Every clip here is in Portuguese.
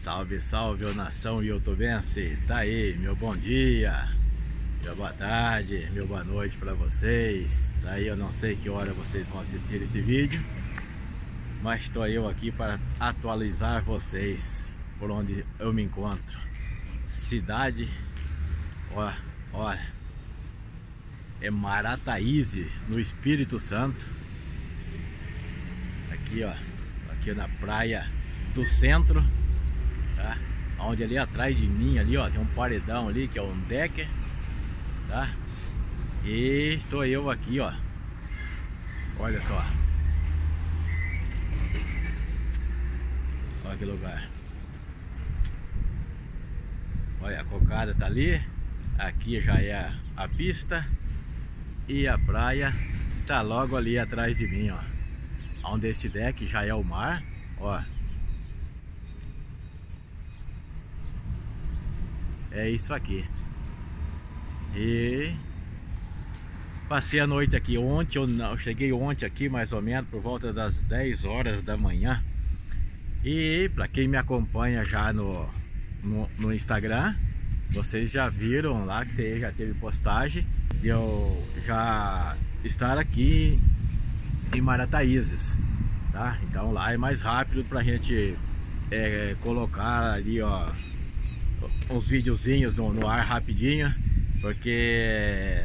Salve, salve, ô nação youtubense! Tá aí, meu bom dia, meu boa tarde, meu boa noite pra vocês. Tá aí, eu não sei que hora vocês vão assistir esse vídeo, mas estou eu aqui para atualizar vocês por onde eu me encontro. Cidade, ó, olha, é Marataíze, no Espírito Santo. Aqui, ó, aqui na praia do centro tá? Onde ali atrás de mim ali, ó, tem um paredão ali que é um decker, tá? E estou eu aqui, ó. Olha só. Olha que lugar. Olha, a cocada tá ali. Aqui já é a pista. E a praia tá logo ali atrás de mim, ó. Onde esse deck já é o mar, ó. É isso aqui. E passei a noite aqui ontem eu não cheguei ontem aqui mais ou menos por volta das 10 horas da manhã. E para quem me acompanha já no, no, no, Instagram vocês já viram lá que já teve postagem de eu já estar aqui em Marataízes tá? Então lá é mais rápido para gente é, colocar ali ó uns videozinhos no, no ar rapidinho, porque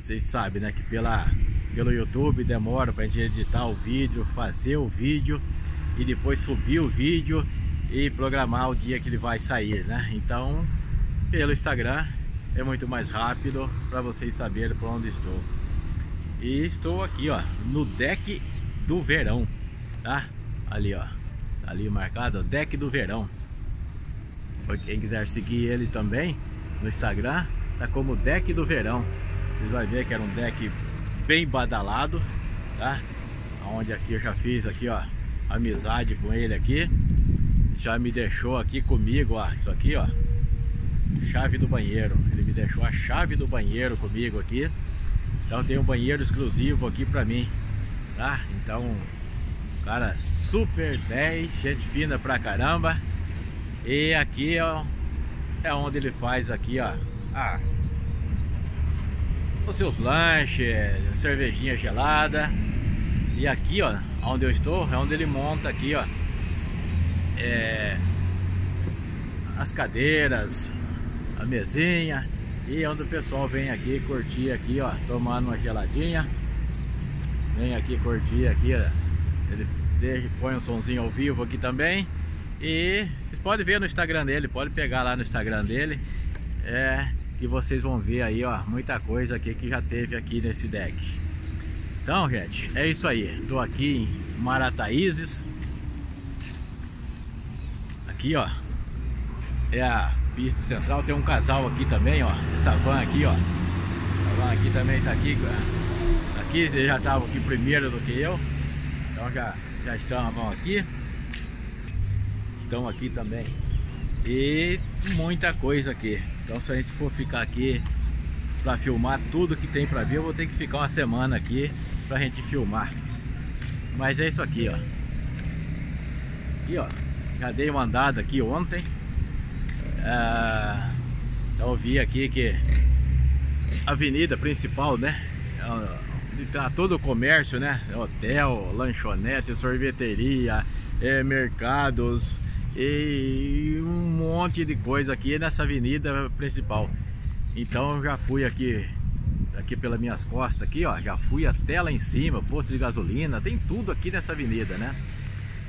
vocês sabem, né, que pela, pelo YouTube demora pra gente editar o vídeo, fazer o vídeo e depois subir o vídeo e programar o dia que ele vai sair, né? Então, pelo Instagram é muito mais rápido para vocês saberem por onde estou. E estou aqui, ó, no deck do verão, tá? Ali, ó, tá ali marcado, ó, deck do verão. Quem quiser seguir ele também no Instagram, tá como deck do verão. Vocês vão ver que era um deck bem badalado, tá? Onde aqui eu já fiz aqui, ó, amizade com ele aqui. Já me deixou aqui comigo, ó, isso aqui, ó, chave do banheiro. Ele me deixou a chave do banheiro comigo aqui. Então tem um banheiro exclusivo aqui pra mim, tá? Então, cara, super 10, gente fina pra caramba. E aqui ó, é onde ele faz aqui, ó, ah, os seus lanches, cervejinha gelada. E aqui, ó, onde eu estou, é onde ele monta aqui, ó, é, as cadeiras, a mesinha e onde o pessoal vem aqui curtir aqui, ó, tomando uma geladinha. Vem aqui curtir aqui, ó. Ele põe um sonzinho ao vivo aqui também. E vocês podem ver no Instagram dele, pode pegar lá no Instagram dele. É que vocês vão ver aí, ó, muita coisa aqui que já teve aqui nesse deck. Então, gente, é isso aí. Tô aqui em Marataízes. Aqui, ó, é a pista central. Tem um casal aqui também, ó. Essa van aqui, ó. A van aqui também tá aqui. Aqui eles já estavam aqui primeiro do que eu. Então já, já estão aqui estão aqui também. E muita coisa aqui. Então se a gente for ficar aqui para filmar tudo que tem para ver, eu vou ter que ficar uma semana aqui pra gente filmar. Mas é isso aqui, ó. Aqui, ó. Já dei uma andada aqui ontem. Ah, então eu vi aqui que a avenida principal, né? Tá todo o comércio, né? Hotel, lanchonete, sorveteria, é, mercados, e um monte de coisa aqui nessa avenida principal. Então já fui aqui aqui pelas minhas costas aqui, ó, já fui até lá em cima, posto de gasolina, tem tudo aqui nessa avenida, né?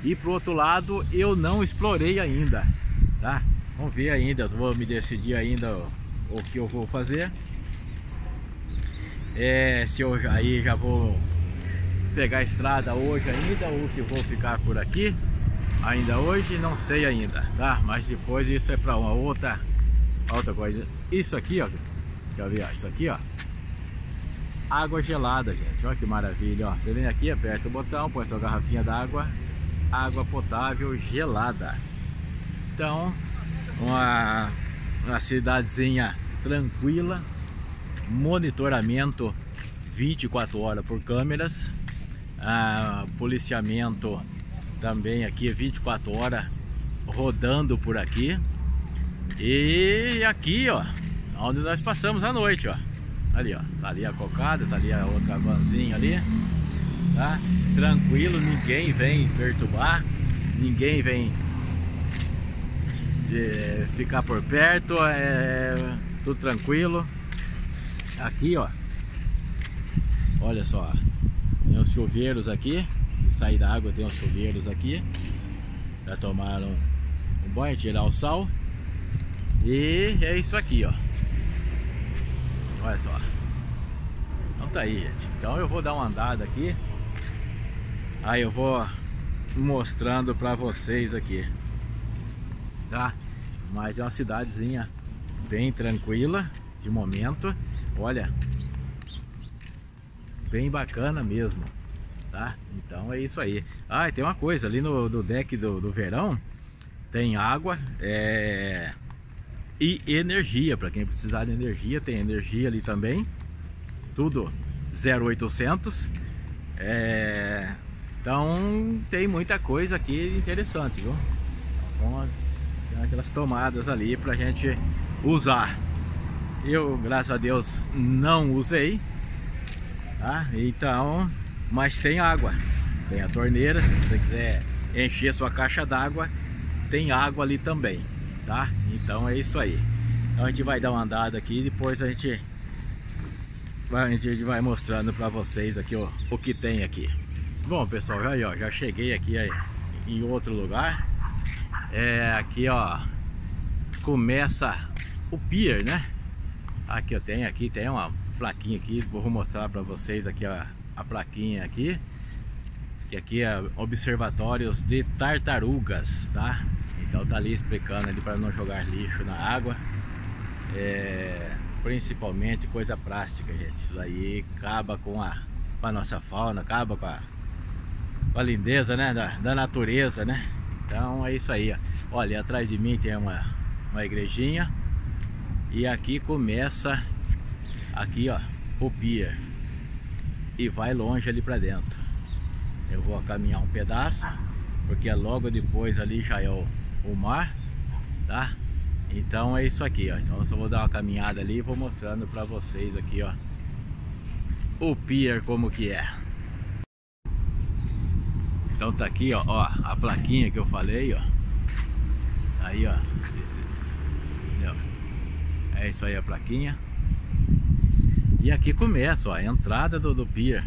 E pro outro lado eu não explorei ainda, tá? Vamos ver ainda, vou me decidir ainda o, o que eu vou fazer. É, se eu aí já vou pegar a estrada hoje ainda ou se vou ficar por aqui ainda hoje, não sei ainda, tá? Mas depois isso é para uma outra, outra coisa. Isso aqui, ó, eu ver, ó, isso aqui, ó, água gelada, gente, olha que maravilha, ó. Você vem aqui, aperta o botão, põe sua garrafinha d'água, água potável gelada. Então, uma, uma cidadezinha tranquila, monitoramento 24 horas por câmeras, ah, policiamento também aqui 24 horas rodando por aqui. E aqui, ó, onde nós passamos a noite, ó. Ali, ó, tá ali a cocada, tá ali a outra vanzinha ali. Tá? Tranquilo, ninguém vem perturbar, ninguém vem de ficar por perto, é tudo tranquilo. Aqui, ó. Olha só, tem os chuveiros aqui. Sair da água, tem os chuveiros aqui. Já tomaram um banho, tirar o sal. E é isso aqui, ó. Olha só. Então tá aí, gente. Então eu vou dar uma andada aqui. Aí eu vou mostrando pra vocês aqui. Tá? Mas é uma cidadezinha bem tranquila de momento. Olha, bem bacana mesmo, tá? Então é isso aí. Ah, e tem uma coisa, ali no, deck do, do verão tem água, é e energia, para quem precisar de energia, tem energia ali também. Tudo 0800. É... Então tem muita coisa aqui interessante, viu? Então, são aquelas tomadas ali pra gente usar. Eu, graças a Deus, não usei. Tá? Então, mas tem água. Tem a torneira, se você quiser encher sua caixa d'água, tem água ali também tá? Então é isso aí. Então a gente vai dar uma andada aqui e depois a gente vai, a gente vai mostrando para vocês aqui ó, o que tem aqui. Bom pessoal, já, ó, já cheguei aqui aí, em outro lugar. É aqui ó, começa o pier, né? Aqui eu tenho aqui, tem uma plaquinha aqui, vou mostrar para vocês aqui a, a plaquinha aqui. Que aqui é observatórios de tartarugas, tá? Então tá ali explicando ali para não jogar lixo na água. É, principalmente coisa plástica, gente. Isso aí acaba com a, com a nossa fauna, acaba com a, com a lindeza né? da, da natureza, né? Então é isso aí. Ó. Olha, atrás de mim tem uma, uma igrejinha. E aqui começa, aqui ó, pier. E vai longe ali para dentro. Eu vou caminhar um pedaço, porque logo depois ali já é o o mar, tá? Então é isso aqui, ó. Então eu só vou dar uma caminhada ali e vou mostrando pra vocês aqui, ó. O pier como que é. Então tá aqui, ó, ó a plaquinha que eu falei, ó. Aí, ó. Esse, é isso aí a plaquinha. E aqui começa, ó, a entrada do, do pier.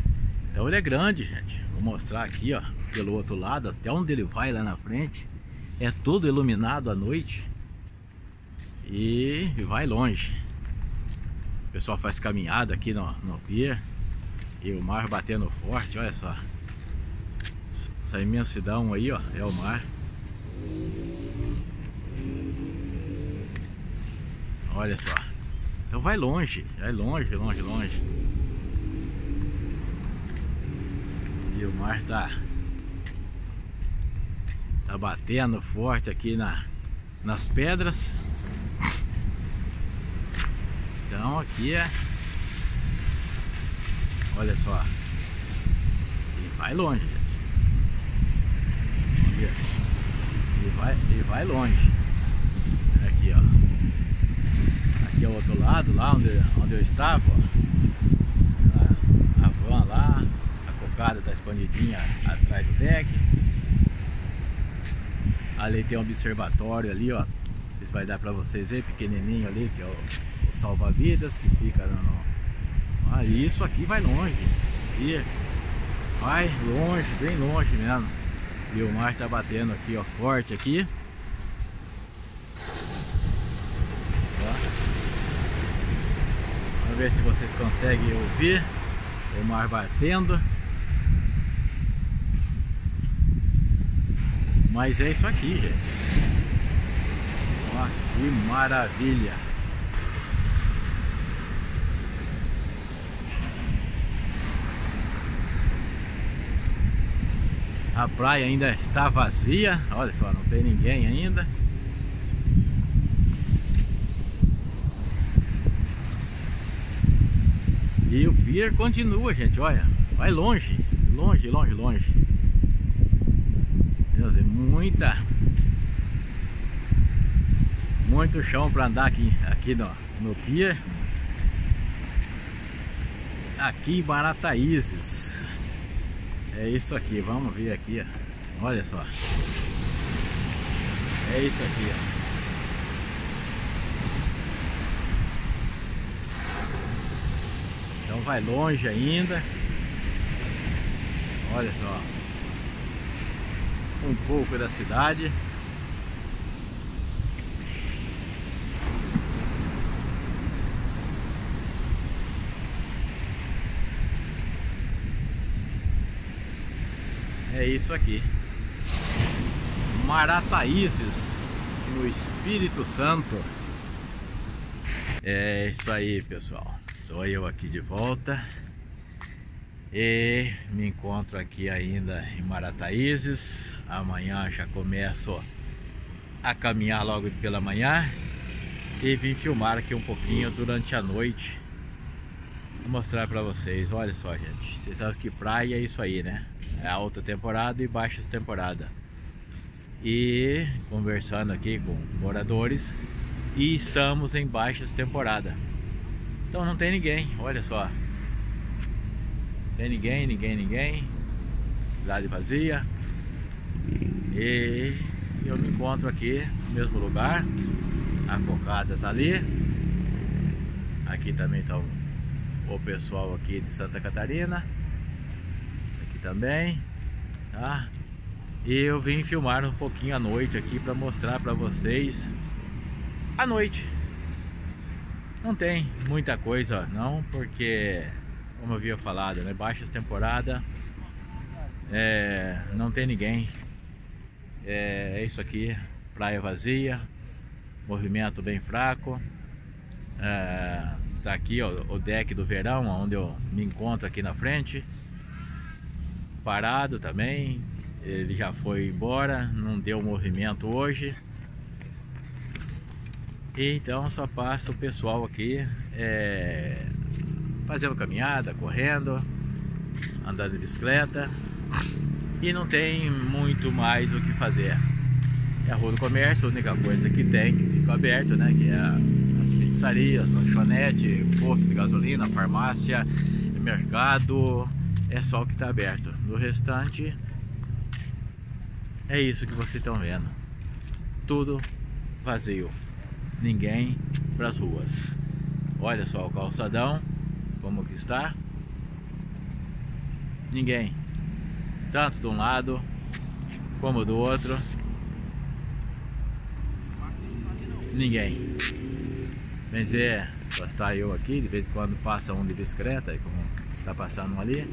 Então ele é grande, gente. Vou mostrar aqui, ó, pelo outro lado, até onde ele vai lá na frente é tudo iluminado à noite e vai longe. O pessoal faz caminhada aqui no, no pier e o mar batendo forte, olha só. Essa imensidão aí, ó, é o mar. Olha só. Então vai longe, vai longe, longe, longe. E o mar tá Tá batendo forte aqui na, nas pedras. Então aqui é... Olha só. E vai longe, gente. E vai, e vai longe. Aqui, ó. Aqui é o outro lado, lá onde, onde eu estava, ó. A, van lá. A cocada tá escondidinha atrás do deck. Ali tem um observatório ali, ó. Vocês vai dar para vocês ver, pequenininho ali, que é o, o salva-vidas que fica no... Ah, isso aqui vai longe. E vai longe, bem longe mesmo. E o mar tá batendo aqui, ó, forte aqui. Vamos ver se vocês conseguem ouvir o mar batendo. Mas é isso aqui, gente. Ó, que maravilha. A praia ainda está vazia. Olha só, não tem ninguém ainda. E o pier continua, gente, olha. Vai longe, longe, longe, longe muita muito chão para andar aqui, aqui no, no pier. Aqui em Barataízes. É isso aqui, vamos ver aqui, ó. Olha só. É isso aqui, ó. Então vai longe ainda. Olha só. Um pouco da cidade. É isso aqui. Marataízes, no Espírito Santo. É isso aí, pessoal. Estou eu aqui de volta. E me encontro aqui ainda em Marataízes. Amanhã já começo a caminhar logo pela manhã. E vim filmar aqui um pouquinho durante a noite. Vou mostrar para vocês. Olha só, gente. Vocês sabem que praia é isso aí, né? É alta temporada e baixa temporada. E conversando aqui com moradores e estamos em baixas temporada. Então não tem ninguém, olha só. Tem ninguém, ninguém, ninguém. Cidade vazia. E eu me encontro aqui no mesmo lugar. A cocada tá ali. Aqui também tá o pessoal aqui de Santa Catarina aqui também, tá? E eu vim filmar um pouquinho à noite aqui para mostrar para vocês a noite. Não tem muita coisa não, porque como eu havia falado, né, baixas temporada, é, não tem ninguém. É, é, isso aqui, praia vazia, movimento bem fraco. É, tá aqui ó, o deck do verão, onde eu me encontro aqui na frente parado também. Ele já foi embora, não deu movimento hoje. Então só passa o pessoal aqui é, fazendo caminhada, correndo, andando de bicicleta. E não tem muito mais o que fazer. É a rua do comércio, a única coisa que tem que fica aberto, né? Que é as pizzarias, lanchonete, posto de gasolina, farmácia, mercado, é só o que está aberto. No restante, é isso que vocês estão vendo. Tudo vazio. Ninguém para as ruas. Olha só o calçadão, como que está. Ninguém. Tanto de um lado como do outro. Ninguém. Bem dizer, está eu aqui, de vez em quando passa um de bicicleta, como está passando um ali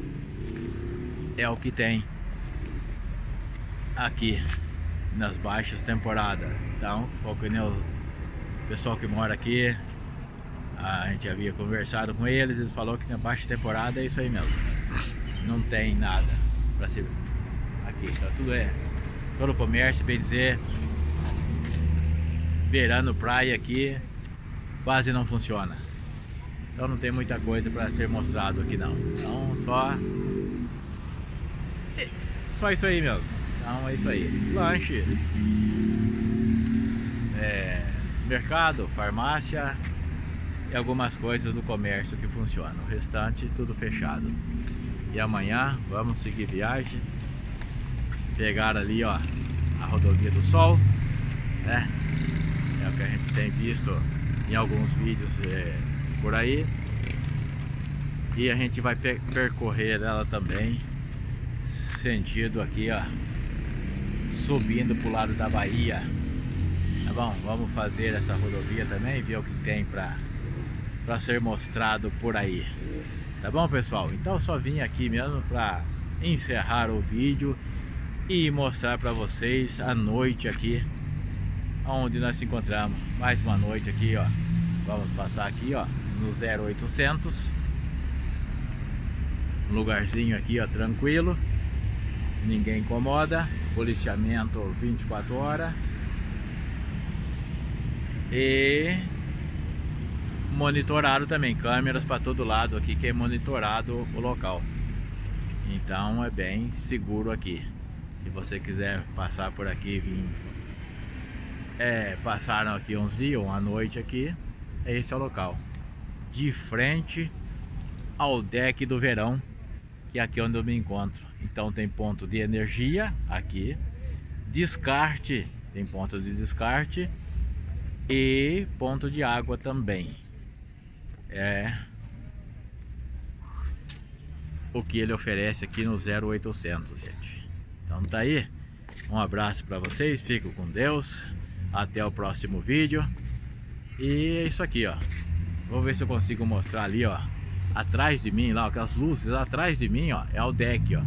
é o que tem aqui nas baixas temporadas. Então, o pessoal que mora aqui, a gente havia conversado com eles, eles falaram que na baixa temporada é isso aí mesmo. Não tem nada para ser aqui, então tudo é todo o comércio, bem dizer, beirando praia aqui, quase não funciona. Então não tem muita coisa para ser mostrado aqui não. Então só só isso aí mesmo. Então é isso aí. Lanche. É, mercado, farmácia e algumas coisas do comércio que funcionam. O restante tudo fechado. E amanhã vamos seguir viagem. Pegar ali ó a rodovia do Sol. Né? É o que a gente tem visto em alguns vídeos é, por aí. E a gente vai percorrer ela também sentido aqui, ó, subindo pro lado da Bahia. Bom? Vamos fazer essa rodovia também, ver o que tem pra ser mostrado por aí. Tá bom, pessoal? Então só vim aqui mesmo pra encerrar o vídeo e mostrar pra vocês a noite aqui onde nós encontramos. Mais uma noite aqui, ó. Vamos passar aqui, ó, no 0800. Um lugarzinho aqui, ó, tranquilo ninguém incomoda, policiamento 24 horas e monitorado também, câmeras para todo lado aqui que é monitorado o local. Então é bem seguro aqui. Se você quiser passar por aqui vir é, passaram aqui uns dias, uma noite aqui, esse é o local. De frente ao deck do verão, que é aqui onde eu me encontro. Então tem ponto de energia aqui, descarte, tem ponto de descarte e ponto de água também. É o que ele oferece aqui no 0800, gente. Então tá aí. Um abraço para vocês, fico com Deus. Até o próximo vídeo. E é isso aqui, ó. Vou ver se eu consigo mostrar ali, ó. Atrás de mim, lá, aquelas luzes atrás de mim, ó. É o deck, ó.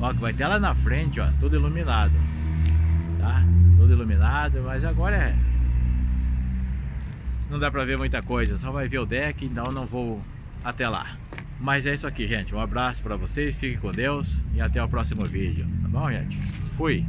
Ó, que vai ter lá na frente, ó. Tudo iluminado. Tá? Tudo iluminado, mas agora é... Não dá pra ver muita coisa, só vai ver o deck, então não vou até lá. Mas é isso aqui, gente. Um abraço pra vocês, fiquem com Deus e até o próximo vídeo. Tá bom, gente? Fui!